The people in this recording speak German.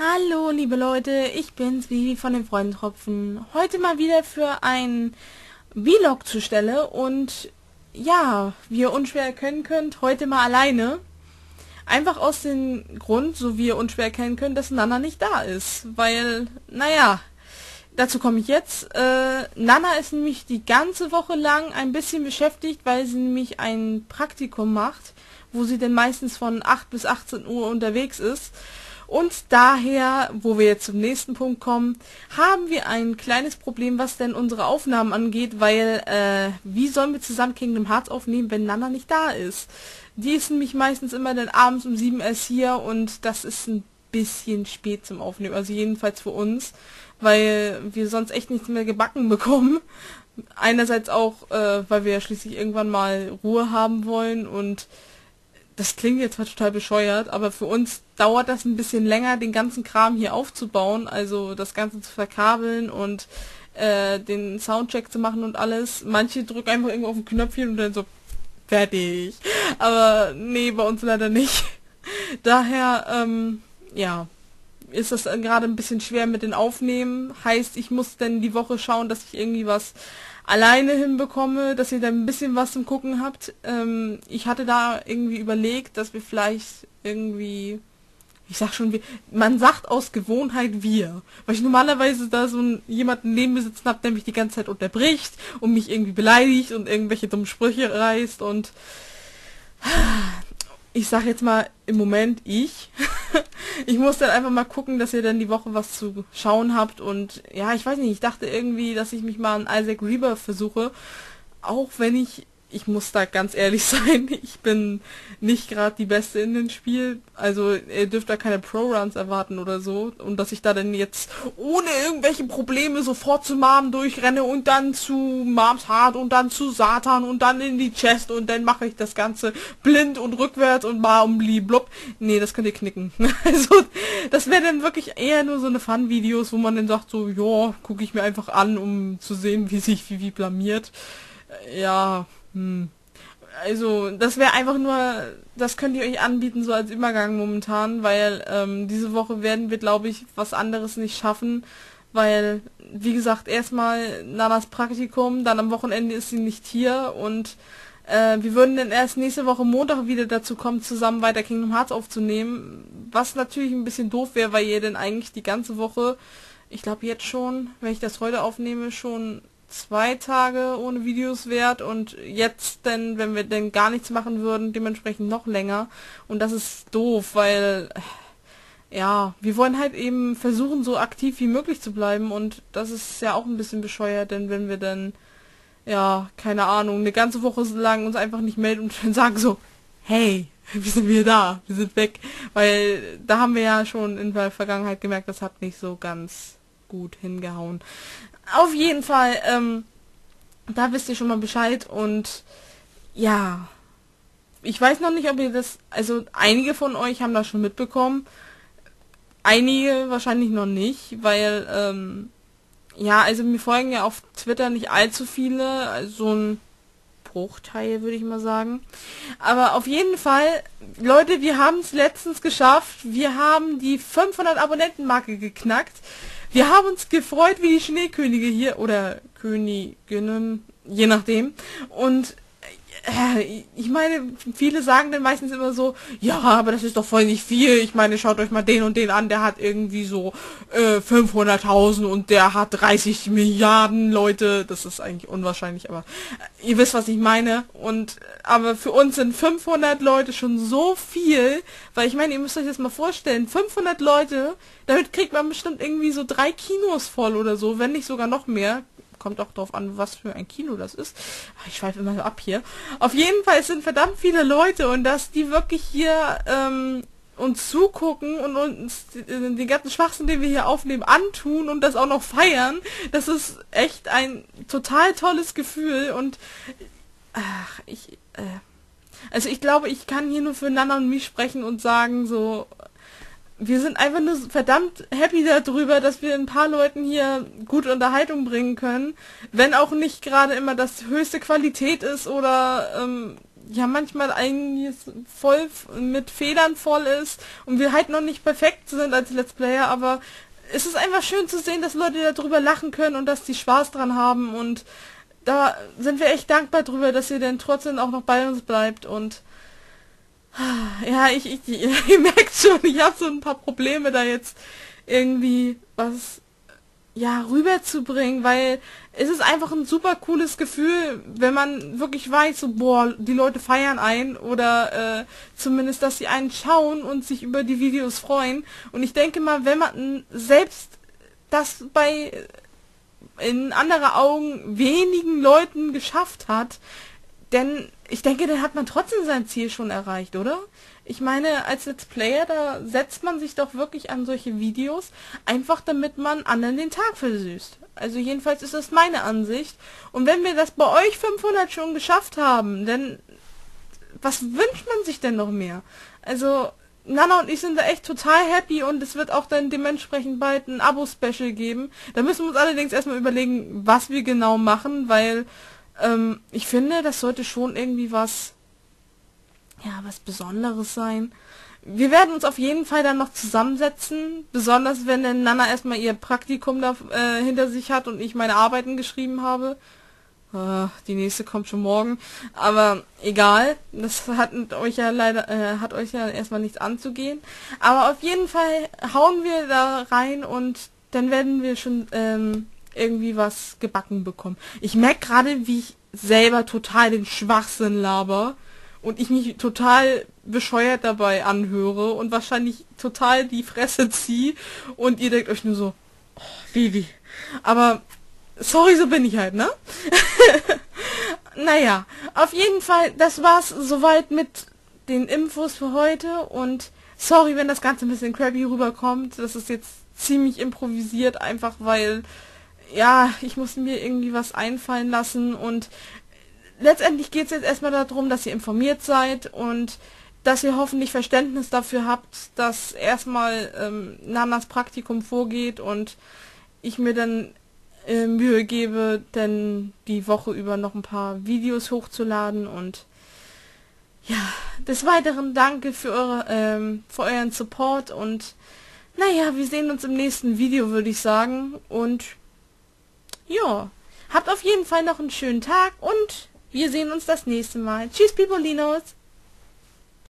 Hallo, liebe Leute, ich bin's, Vivi von den Freundentropfen. Heute mal wieder für ein Vlog zur Stelle und ja, wie ihr unschwer erkennen könnt, heute mal alleine. Einfach aus dem Grund, so wie ihr unschwer erkennen könnt, dass Nana nicht da ist. Weil, naja, dazu komme ich jetzt. Äh, Nana ist nämlich die ganze Woche lang ein bisschen beschäftigt, weil sie nämlich ein Praktikum macht, wo sie denn meistens von 8 bis 18 Uhr unterwegs ist. Und daher, wo wir jetzt zum nächsten Punkt kommen, haben wir ein kleines Problem, was denn unsere Aufnahmen angeht, weil äh, wie sollen wir zusammen Kingdom Hearts aufnehmen, wenn Nana nicht da ist? Die ist nämlich meistens immer dann abends um sieben erst hier und das ist ein bisschen spät zum Aufnehmen, also jedenfalls für uns, weil wir sonst echt nichts mehr gebacken bekommen. Einerseits auch, äh, weil wir ja schließlich irgendwann mal Ruhe haben wollen und das klingt jetzt total bescheuert, aber für uns dauert das ein bisschen länger, den ganzen Kram hier aufzubauen, also das Ganze zu verkabeln und äh, den Soundcheck zu machen und alles. Manche drücken einfach irgendwo auf ein Knöpfchen und dann so fertig. Aber nee, bei uns leider nicht. Daher, ähm, ja, ist das gerade ein bisschen schwer mit den Aufnehmen. Heißt, ich muss dann die Woche schauen, dass ich irgendwie was alleine hinbekomme, dass ihr dann ein bisschen was zum Gucken habt. Ähm, ich hatte da irgendwie überlegt, dass wir vielleicht irgendwie, ich sag schon, man sagt aus Gewohnheit wir, weil ich normalerweise da so einen, jemanden neben mir sitzen habe, der mich die ganze Zeit unterbricht und mich irgendwie beleidigt und irgendwelche dummen Sprüche reißt und ich sag jetzt mal im Moment ich. ich muss dann einfach mal gucken, dass ihr dann die Woche was zu schauen habt. Und ja, ich weiß nicht, ich dachte irgendwie, dass ich mich mal an Isaac Reaver versuche, auch wenn ich ich muss da ganz ehrlich sein, ich bin nicht gerade die Beste in dem Spiel. Also ihr dürft da keine Pro-Runs erwarten oder so. Und dass ich da dann jetzt ohne irgendwelche Probleme sofort zu Mom durchrenne und dann zu Moms Hart und dann zu Satan und dann in die Chest und dann mache ich das Ganze blind und rückwärts und um blub. Nee, das könnt ihr knicken. Also das wäre dann wirklich eher nur so eine Fun-Videos, wo man dann sagt so, ja, gucke ich mir einfach an, um zu sehen, wie sich wie blamiert. Ja, hm. Also, das wäre einfach nur, das könnt ihr euch anbieten, so als Übergang momentan, weil ähm, diese Woche werden wir, glaube ich, was anderes nicht schaffen, weil, wie gesagt, erstmal Nanas Praktikum, dann am Wochenende ist sie nicht hier und äh, wir würden dann erst nächste Woche Montag wieder dazu kommen, zusammen weiter Kingdom Hearts aufzunehmen, was natürlich ein bisschen doof wäre, weil ihr dann eigentlich die ganze Woche, ich glaube jetzt schon, wenn ich das heute aufnehme, schon zwei Tage ohne Videos wert und jetzt denn, wenn wir denn gar nichts machen würden, dementsprechend noch länger. Und das ist doof, weil ja, wir wollen halt eben versuchen, so aktiv wie möglich zu bleiben und das ist ja auch ein bisschen bescheuert, denn wenn wir dann, ja, keine Ahnung, eine ganze Woche lang uns einfach nicht melden und dann sagen so, hey, wir sind wieder da, wir sind weg, weil da haben wir ja schon in der Vergangenheit gemerkt, das hat nicht so ganz gut hingehauen. Auf jeden Fall, ähm, da wisst ihr schon mal Bescheid und ja, ich weiß noch nicht, ob ihr das, also einige von euch haben das schon mitbekommen, einige wahrscheinlich noch nicht, weil, ähm, ja, also mir folgen ja auf Twitter nicht allzu viele, also so ein Bruchteil würde ich mal sagen. Aber auf jeden Fall, Leute, wir haben es letztens geschafft, wir haben die 500 Abonnentenmarke geknackt. Wir haben uns gefreut wie die Schneekönige hier oder Königinnen, je nachdem. Und äh, ich meine, viele sagen dann meistens immer so, ja, aber das ist doch voll nicht viel. Ich meine, schaut euch mal den und den an, der hat irgendwie so äh, 500.000 und der hat 30 Milliarden Leute. Das ist eigentlich unwahrscheinlich, aber äh, ihr wisst, was ich meine. Und aber für uns sind 500 Leute schon so viel, weil ich meine, ihr müsst euch das mal vorstellen, 500 Leute, damit kriegt man bestimmt irgendwie so drei Kinos voll oder so, wenn nicht sogar noch mehr kommt auch darauf an, was für ein Kino das ist. Ich schweife immer so ab hier. Auf jeden Fall sind verdammt viele Leute und dass die wirklich hier ähm, uns zugucken und uns den ganzen Schwachsinn, den wir hier aufnehmen, antun und das auch noch feiern, das ist echt ein total tolles Gefühl und ach, ich äh, also ich glaube, ich kann hier nur für Nana und mich sprechen und sagen so wir sind einfach nur verdammt happy darüber, dass wir ein paar Leuten hier gute Unterhaltung bringen können. Wenn auch nicht gerade immer das höchste Qualität ist oder ähm, ja manchmal eigentlich voll mit Fehlern voll ist und wir halt noch nicht perfekt sind als Let's Player, aber es ist einfach schön zu sehen, dass Leute darüber lachen können und dass die Spaß dran haben und da sind wir echt dankbar drüber, dass ihr denn trotzdem auch noch bei uns bleibt und ja, ich, ich, ihr merkt schon, ich habe so ein paar Probleme da jetzt irgendwie was ja rüberzubringen, weil es ist einfach ein super cooles Gefühl, wenn man wirklich weiß, so boah, die Leute feiern ein oder äh, zumindest, dass sie einen schauen und sich über die Videos freuen. Und ich denke mal, wenn man selbst das bei in anderer Augen wenigen Leuten geschafft hat, denn ich denke, dann hat man trotzdem sein Ziel schon erreicht, oder? Ich meine, als Let's Player, da setzt man sich doch wirklich an solche Videos, einfach damit man anderen den Tag versüßt. Also jedenfalls ist das meine Ansicht. Und wenn wir das bei euch 500 schon geschafft haben, dann was wünscht man sich denn noch mehr? Also Nana und ich sind da echt total happy und es wird auch dann dementsprechend bald ein Abo-Special geben. Da müssen wir uns allerdings erstmal überlegen, was wir genau machen, weil ähm, ich finde, das sollte schon irgendwie was, ja, was Besonderes sein. Wir werden uns auf jeden Fall dann noch zusammensetzen, besonders wenn dann Nana erstmal ihr Praktikum da äh, hinter sich hat und ich meine Arbeiten geschrieben habe. Uh, die nächste kommt schon morgen. Aber egal, das hat euch ja leider, äh, hat euch ja erstmal nichts anzugehen. Aber auf jeden Fall hauen wir da rein und dann werden wir schon ähm, irgendwie was gebacken bekommen. Ich merke gerade, wie ich selber total den Schwachsinn laber und ich mich total bescheuert dabei anhöre und wahrscheinlich total die Fresse ziehe und ihr denkt euch nur so, oh, Vivi. Aber sorry, so bin ich halt, ne? naja, auf jeden Fall, das war's soweit mit den Infos für heute und sorry, wenn das Ganze ein bisschen crappy rüberkommt. Das ist jetzt ziemlich improvisiert, einfach weil ja, ich muss mir irgendwie was einfallen lassen und letztendlich geht es jetzt erstmal darum, dass ihr informiert seid und dass ihr hoffentlich Verständnis dafür habt, dass erstmal ähm, Nanas Praktikum vorgeht und ich mir dann äh, Mühe gebe, denn die Woche über noch ein paar Videos hochzuladen und ja, des Weiteren danke für, eure, ähm, für euren Support und naja, wir sehen uns im nächsten Video, würde ich sagen und ja, habt auf jeden Fall noch einen schönen Tag und wir sehen uns das nächste Mal. Tschüss, Pipolinos!